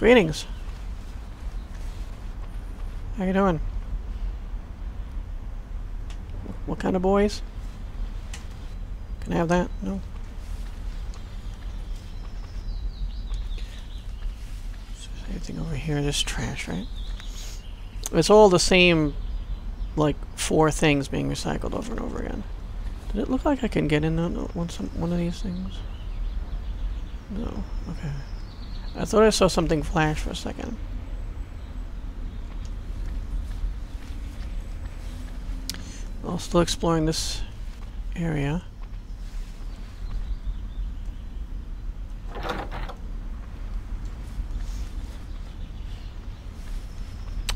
Greetings. How you doing? What kind of boys? Can I have that? No. Anything over here? There's trash, right? It's all the same, like, four things being recycled over and over again. Did it look like I can get in on one, some, one of these things? No. Okay. I thought I saw something flash for a second. Well, still exploring this area.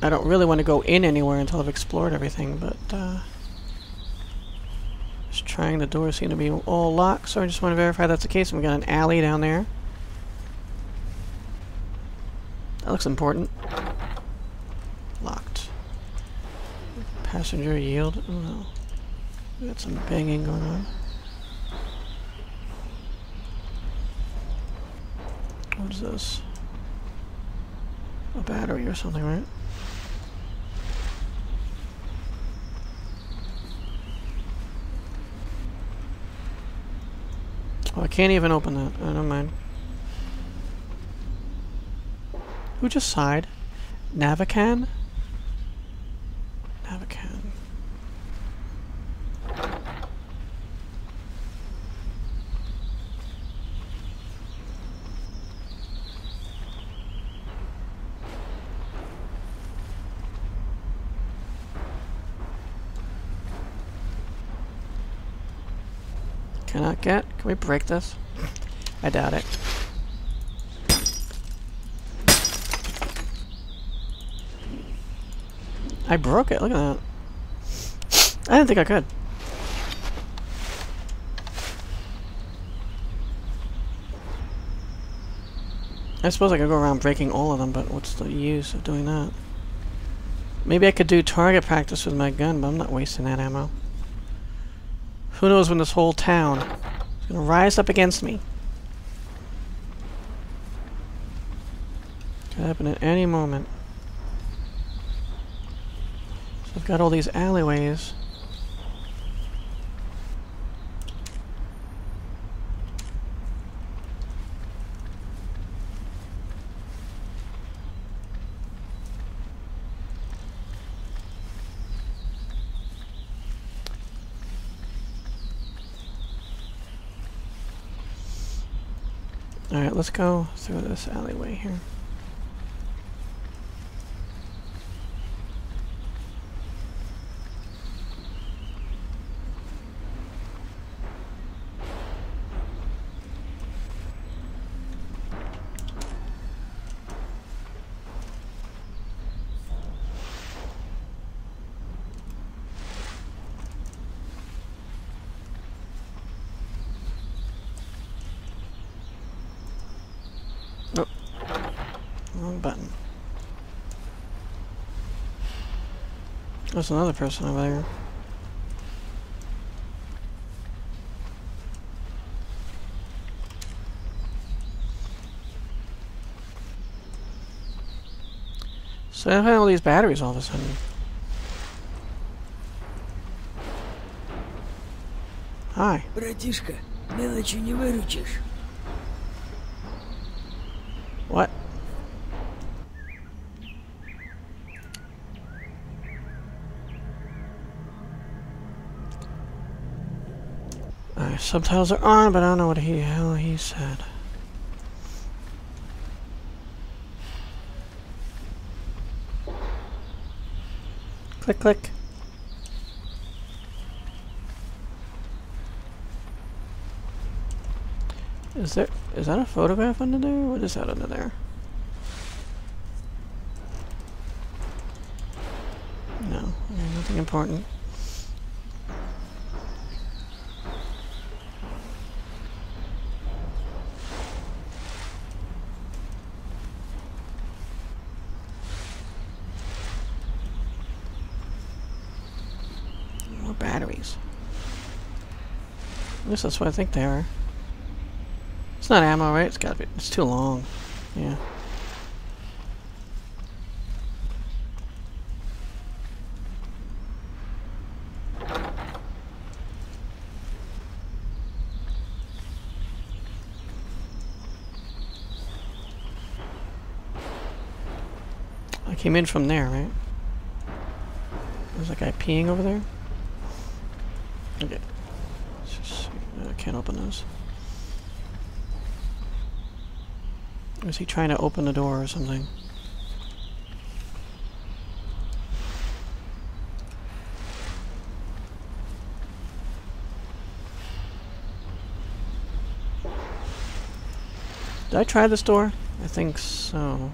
I don't really want to go in anywhere until I've explored everything, but uh, just trying the doors seem to be all locked, so I just want to verify that's the case. We got an alley down there. That looks important. Locked. Passenger yield. Oh no. We got some banging going on. What is this? A battery or something, right? Oh, I can't even open that. Oh, never mind. Who just sighed? Navican? Navican. Cannot get? Can we break this? I doubt it. I broke it. Look at that. I didn't think I could. I suppose I could go around breaking all of them, but what's the use of doing that? Maybe I could do target practice with my gun, but I'm not wasting that ammo. Who knows when this whole town is going to rise up against me. Could happen at any moment. So I've got all these alleyways. Alright, let's go through this alleyway here. Wrong button. There's another person over there. So I have all these batteries all of a sudden. Hi. Братишка, мелочи не выручишь. Subtitles are on, but I don't know what he hell he said. Click click. Is there is that a photograph under there? What is that under there? No, nothing important. least that's what I think they are. It's not ammo, right? It's gotta be. It's too long. Yeah. I came in from there, right? There's a guy peeing over there. Okay. I can't open those. Is he trying to open the door or something? Did I try this door? I think so.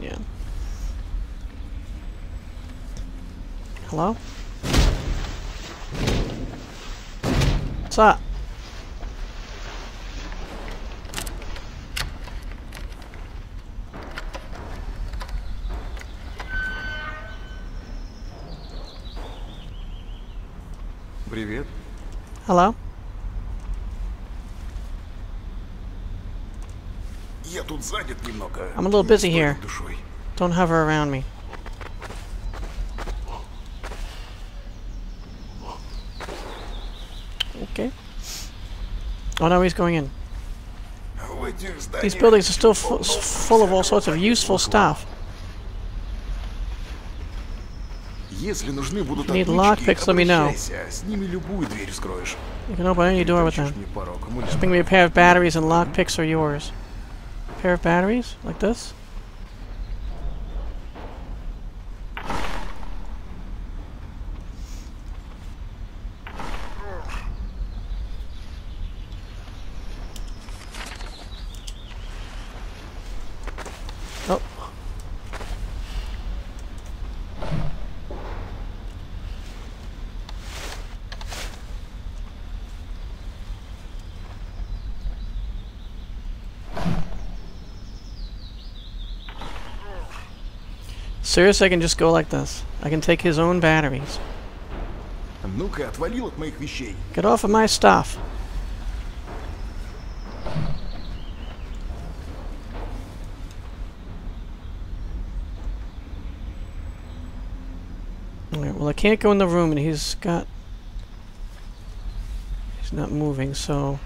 Yeah. Hello? What's up? Привет. Hello? Я тут занят немного. I'm a little busy Не here. стоит Душой. Don't hover around me. Oh no, he's going in. These buildings are still fu full of all sorts of useful stuff. If you need lockpicks, let me know. You can open any door with them. Just bring me a pair of batteries and lockpicks are yours. A pair of batteries? Like this? Seriously, I can just go like this. I can take his own batteries. Get off of my stuff. Alright, well I can't go in the room and he's got... He's not moving, so...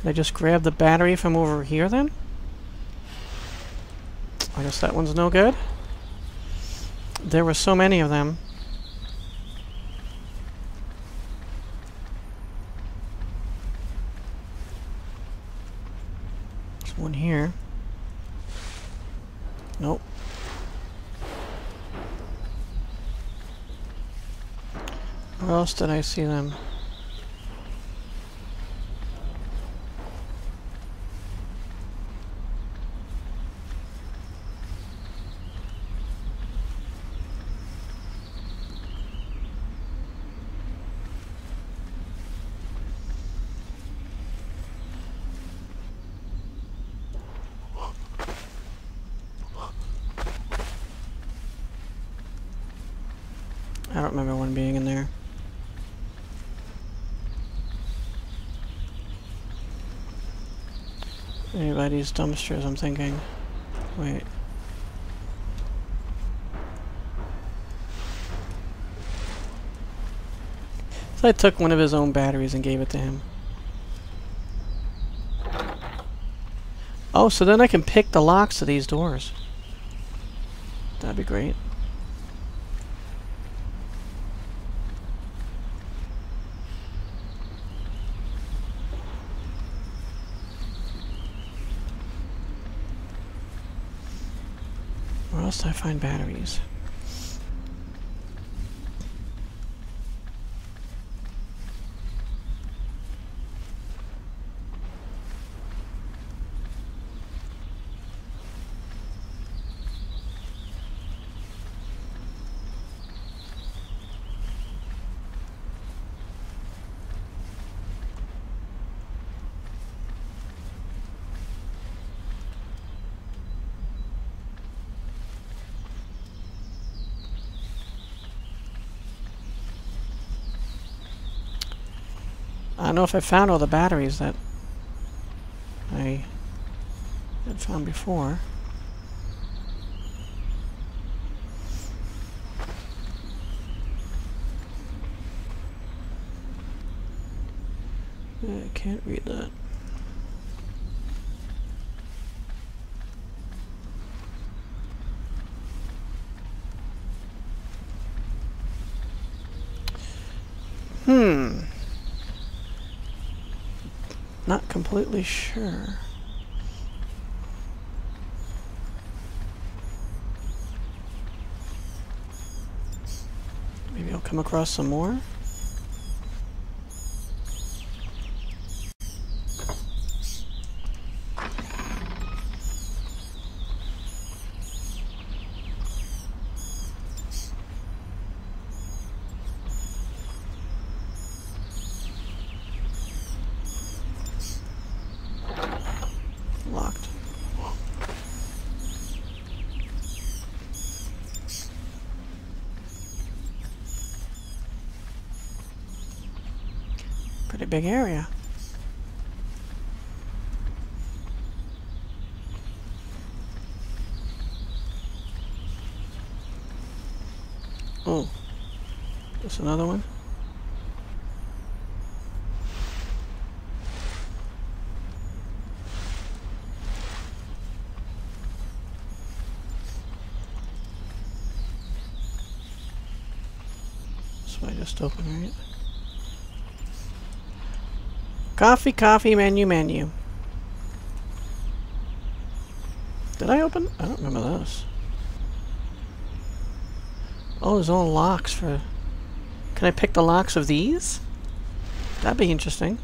Can I just grab the battery from over here then? I guess that one's no good. There were so many of them. There's one here. Nope. Where else did I see them? I don't remember one being in there. Anybody's dumpsters, I'm thinking. Wait. So I took one of his own batteries and gave it to him. Oh, so then I can pick the locks of these doors. That'd be great. Do I find batteries? I don't know if I found all the batteries that I had found before. I can't read that. Hmm. Not completely sure. Maybe I'll come across some more. Locked. Pretty big area. Oh. There's another one. So I just open right? Coffee, coffee, menu, menu. Did I open? I don't remember those. Oh, there's all locks for... Can I pick the locks of these? That'd be interesting.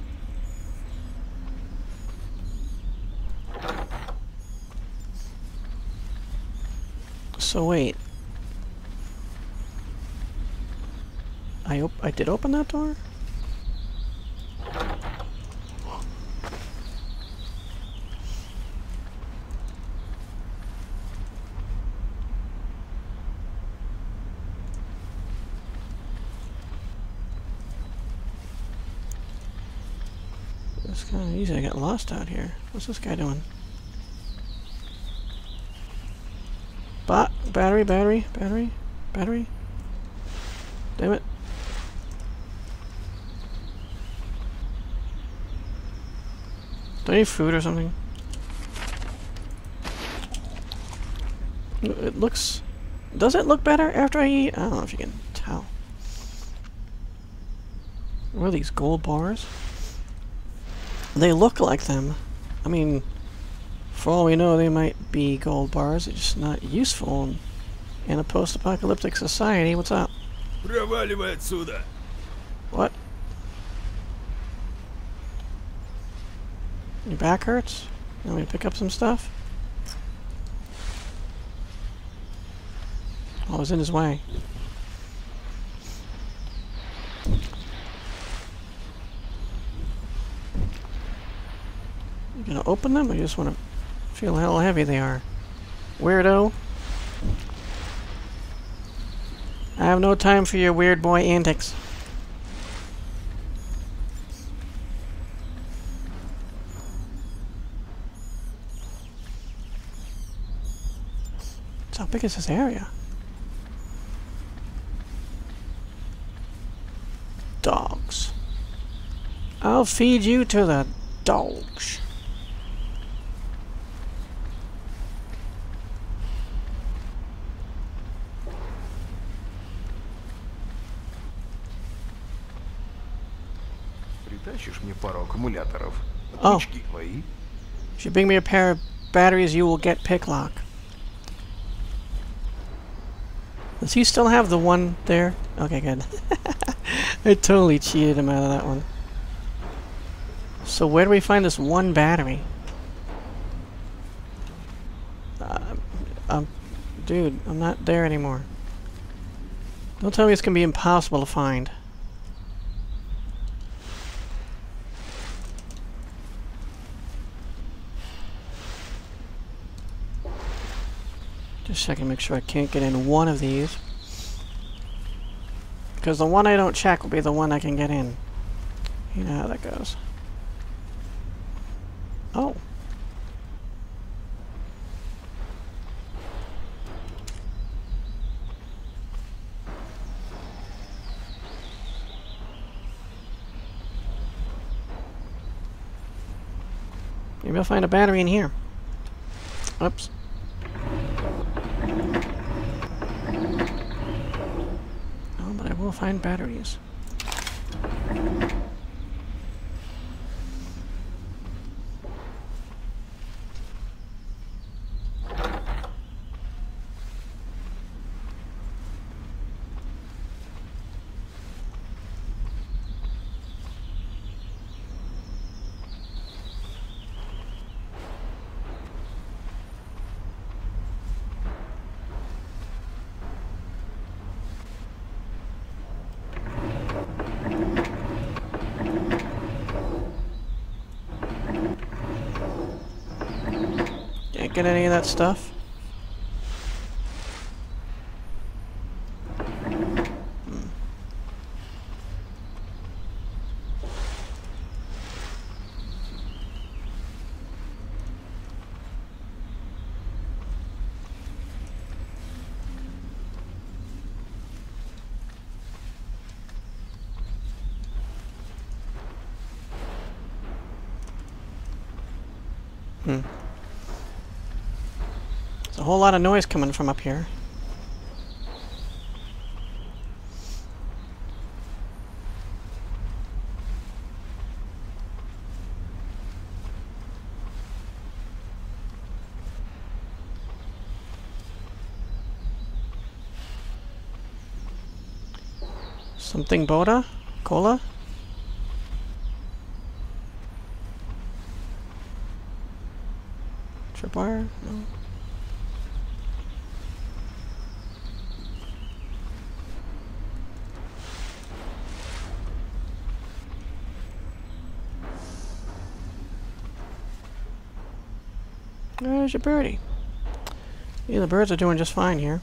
So wait. I I did open that door? It's kind of easy. I get lost out here. What's this guy doing? Bot battery, battery, battery, battery. Damn it. Do I need food or something? It looks... Does it look better after I eat? I don't know if you can tell. What are these gold bars? They look like them. I mean, for all we know, they might be gold bars. They're just not useful in, in a post-apocalyptic society. What's up? Проваливай отсюда! What? Your back hurts? You want me to pick up some stuff? Oh, I was in his way. Open them I just wanna feel how heavy they are? Weirdo. I have no time for your weird boy antics. So how big is this area? Dogs. I'll feed you to the dogs. Притащишь мне пару аккумуляторов. О. Птички мои. If you bring me a pair of batteries, you will get picklock. Does he still have the one there? Okay, good. I totally cheated him out of that one. So where do we find this one battery? Uh, um, dude, I'm not there anymore. Don't tell me it's gonna be impossible to find. Checking, make sure I can't get in one of these. Because the one I don't check will be the one I can get in. You know how that goes. Oh. Maybe I'll find a battery in here. Oops. we'll find batteries. Get any of that stuff. Hmm. Hmm. A whole lot of noise coming from up here. Something Boda? Cola? Tripwire? No. There's your birdie. Yeah, the birds are doing just fine here.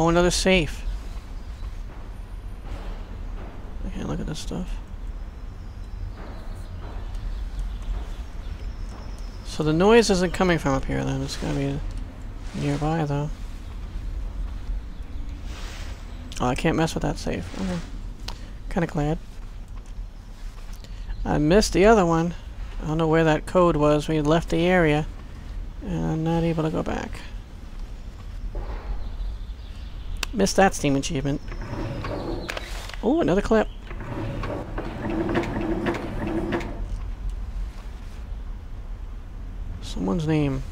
Oh, another safe. Can't look at this stuff. So the noise isn't coming from up here then, it's gotta be nearby though. Oh, I can't mess with that safe. Okay. Kinda glad. I missed the other one. I don't know where that code was. We left the area. And I'm not able to go back. Missed that Steam achievement. Oh, another clip. Someone's name.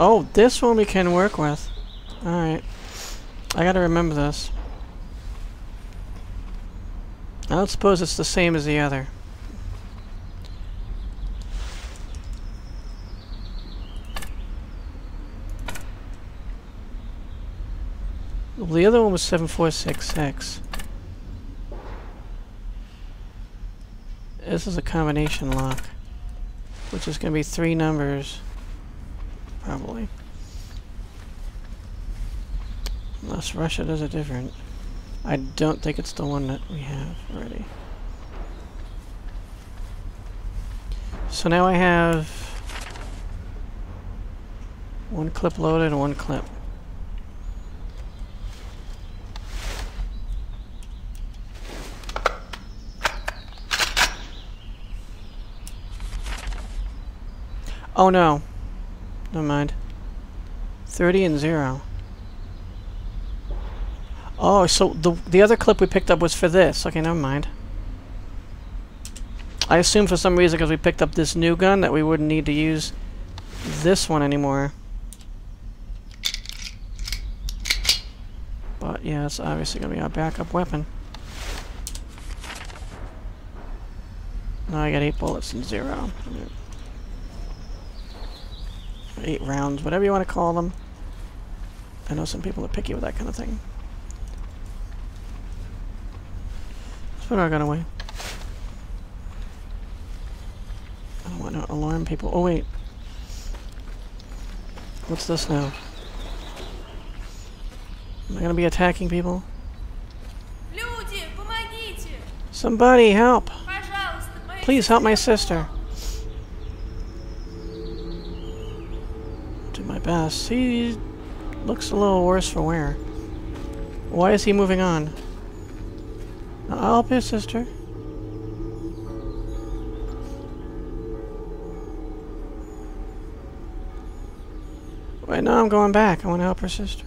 Oh, this one we can work with. Alright. I gotta remember this. I don't suppose it's the same as the other. The other one was 7466. This is a combination lock, which is going to be three numbers, probably. Unless Russia does it different. I don't think it's the one that we have already. So now I have one clip loaded and one clip. Oh no. Never mind. 30 and 0. Oh, so the the other clip we picked up was for this. Okay, never mind. I assume for some reason because we picked up this new gun that we wouldn't need to use this one anymore. But yeah, it's obviously going to be our backup weapon. Now I got 8 bullets and 0 eight rounds, whatever you want to call them. I know some people are picky with that kind of thing. Let's put our gun away. I don't want to alarm people. Oh, wait. What's this now? Am I going to be attacking people? Somebody help! Please help my sister. My best. He looks a little worse for wear. Why is he moving on? I'll help your sister. Wait, no, I'm going back. I want to help her sister.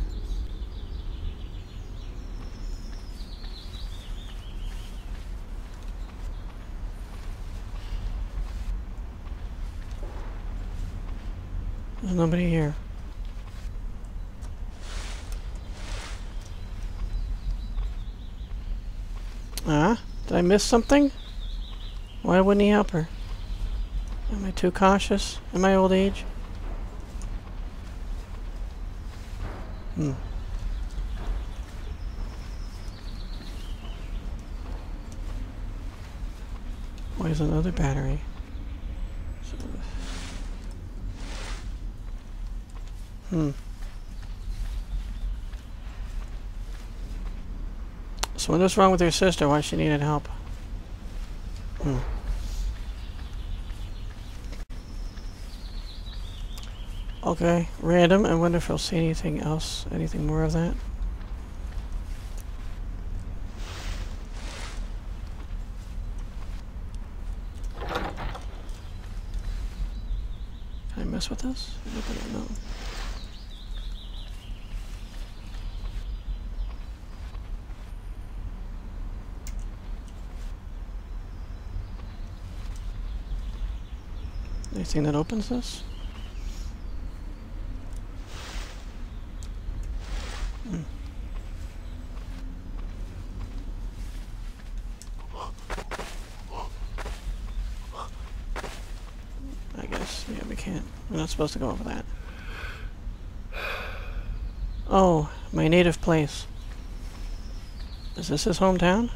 Nobody here. Ah, did I miss something? Why wouldn't he help her? Am I too cautious in my old age? Hmm. Where's another battery? So- Hmm. So what was wrong with your sister? Why she needed help? Hmm. Okay, random. I wonder if I'll see anything else, anything more of that. Can I mess with this? I don't know. Anything that opens this? I guess, yeah, we can't. We're not supposed to go over that. Oh, my native place. Is this his hometown?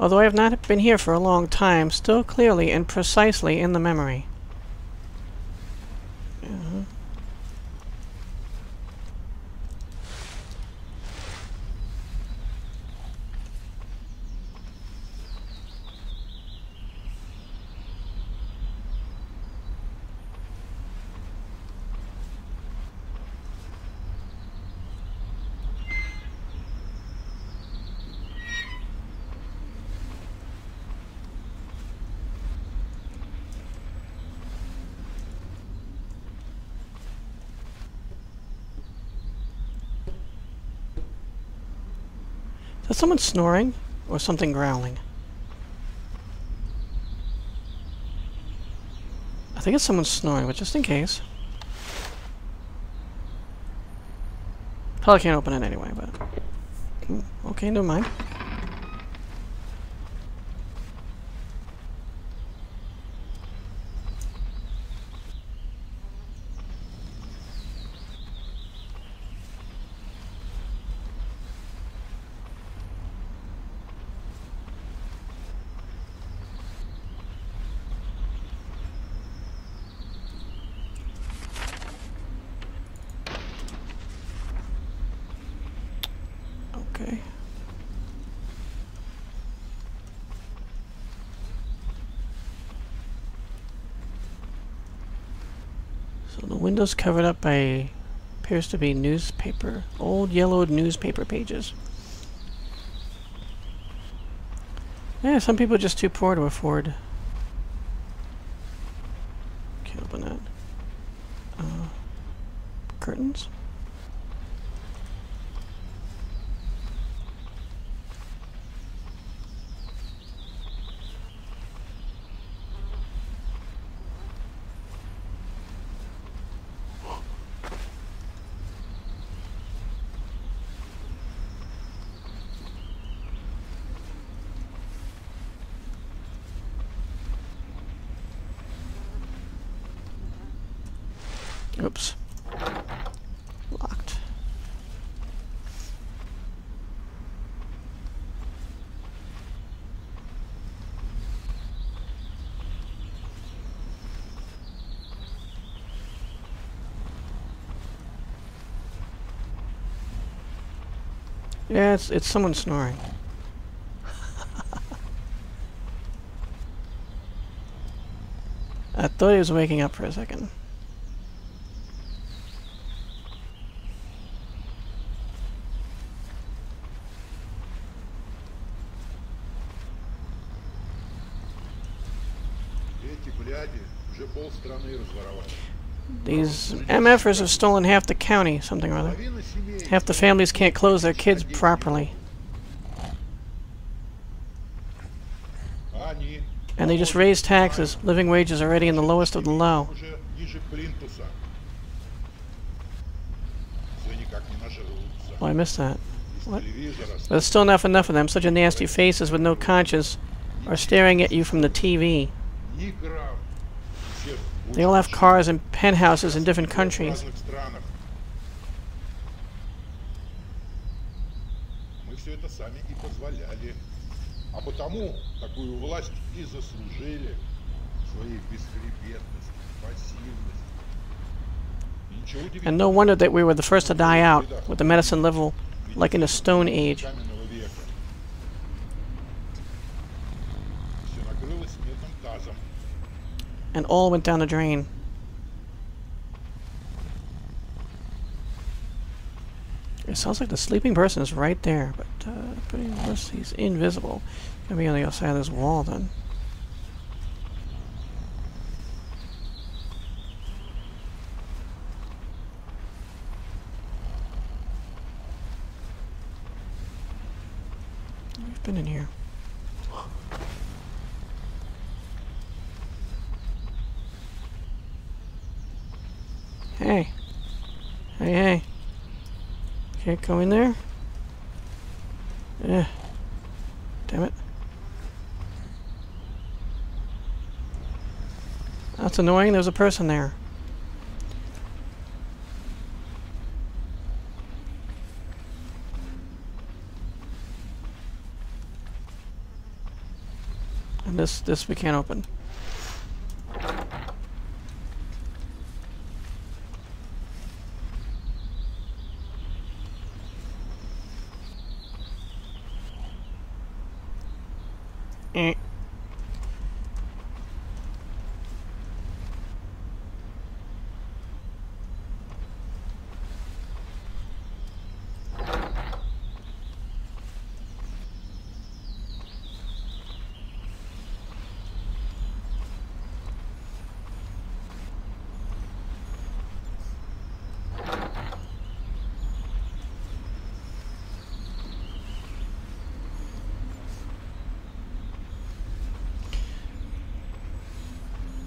Although I have not been here for a long time, still clearly and precisely in the memory. Is that someone snoring? Or something growling? I think it's someone snoring, but just in case. Probably can't open it anyway, but... Hmm, Okay, never mind. Okay. The window's covered up by appears to be newspaper, old yellowed newspaper pages. Yeah, some people are just too poor to afford. Can't open that. Uh, curtains. Oops. Locked. Yeah, it's, it's someone snoring. I thought he was waking up for a second. These MFers have stolen half the county, something or other. Half the families can't close their kids properly. And they just raise taxes. Living wages are already in the lowest of the low. Oh, I missed that. What? There's still enough enough of them. Such a nasty faces with no conscience are staring at you from the TV. They all have cars and penthouses in different countries. это сами и позволяли. А потому такую власть и заслужили своей бесхребетностью, пассивностью. И ничего And no удивительного, wonder that we were the first to die out with the medicine level ведь like in the это Stone Age. каменного века. Все накрылось медным тазом. And all went down the drain. It sounds like the sleeping person is right there, but uh, pretty much he's invisible. Gonna be on the other side of this wall then. We've been in here. Hey. Hey, hey. Can't go in there? Yeah. Damn it. That's annoying. There's a person there. And this, this we can't open.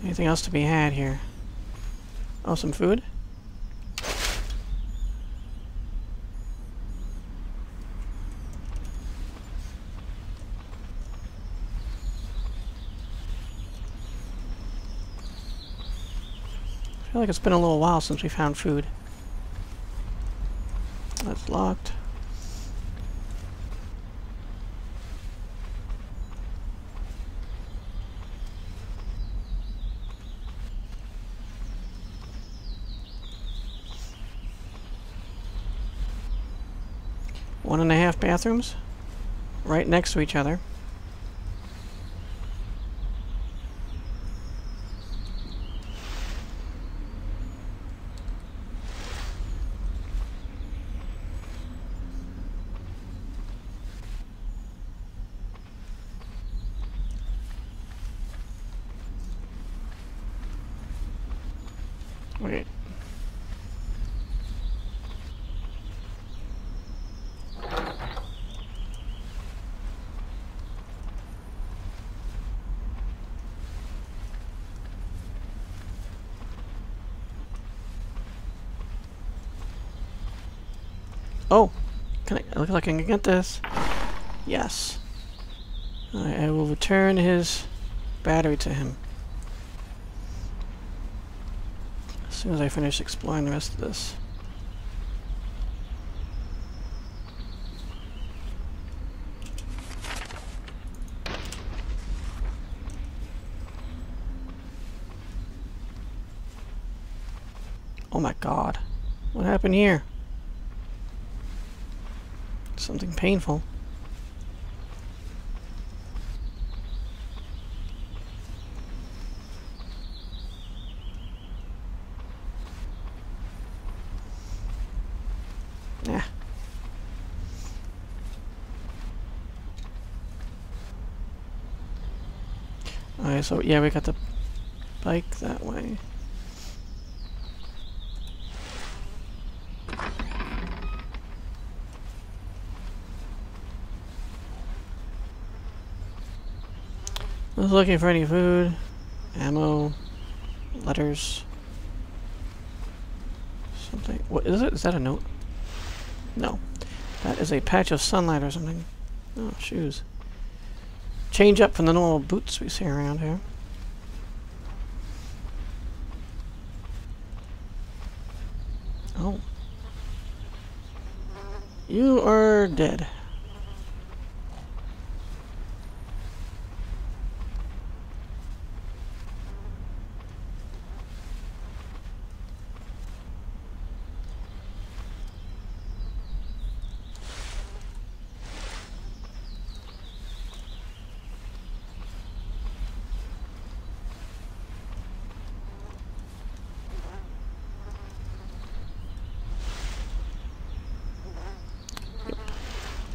Anything else to be had here? Oh, some food? I feel like it's been a little while since we found food. That's locked. One and a half bathrooms, right next to each other. Wait. Oh, can I look like I can get this? Yes. I, I will return his battery to him. As soon as I finish exploring the rest of this. Oh my god. What happened here? Something painful. Yeah. So yeah, we got the bike that way. I was looking for any food, ammo, letters, something. What is it? Is that a note? No. That is a patch of sunlight or something. Oh, shoes. Change up from the normal boots we see around here. Oh. You are dead.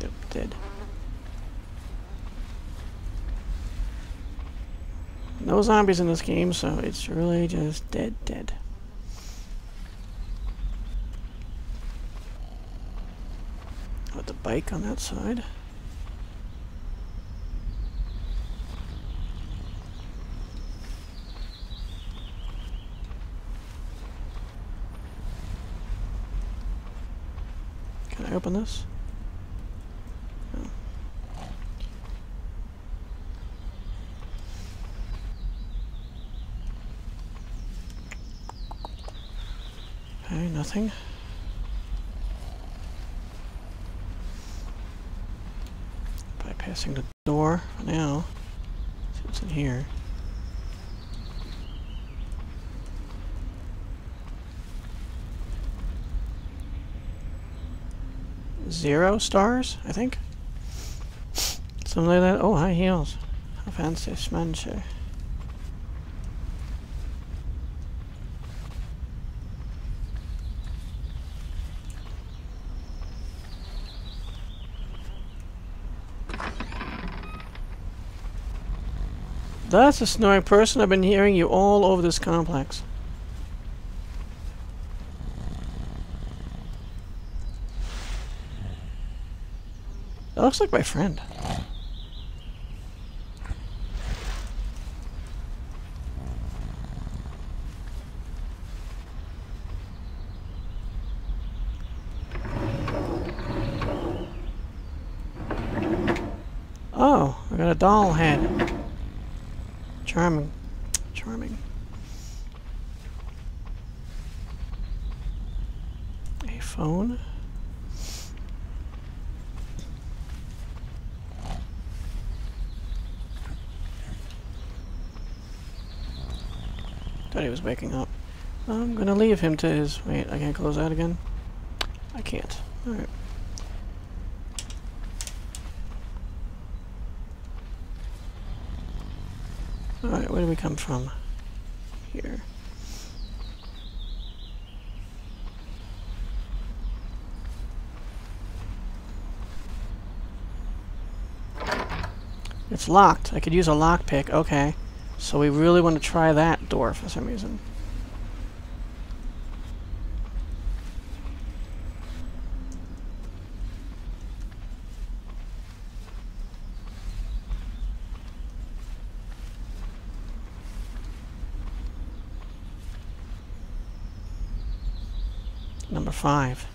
Yep, dead. No zombies in this game, so it's really just dead, dead. With the bike on that side. Can I open this? Okay, nothing. Bypassing the door now. See what's in here. Zero stars, I think. Something like that. Oh, high heels. How fancy, smancy. That's a snoring person. I've been hearing you all over this complex. That looks like my friend. Oh, I got a doll head. Thought he was waking up. I'm gonna leave him to his... Wait, I can't close that again? I can't. Alright. Alright, where do we come from? Here. It's locked. I could use a lockpick. Okay. So we really want to try that door for some reason. Number five.